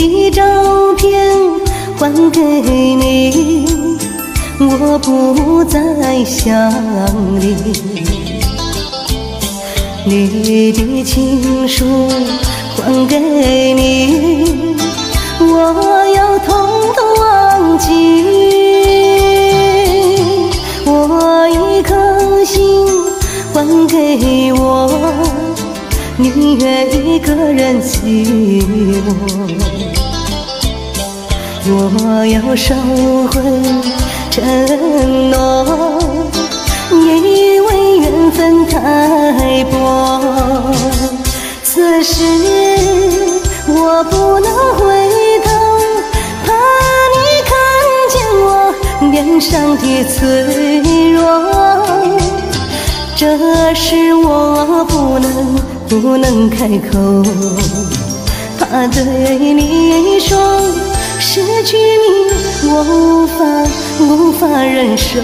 的照片还给你，我不再想你。你的情书还给你，我要统统忘记。我一颗心还给我，宁愿一个人寂寞。我要收回承诺，因为缘分太薄。此时我不能回头，怕你看见我脸上的脆弱。这是我不能不能开口，怕对你说。失去你，我无法无法忍受。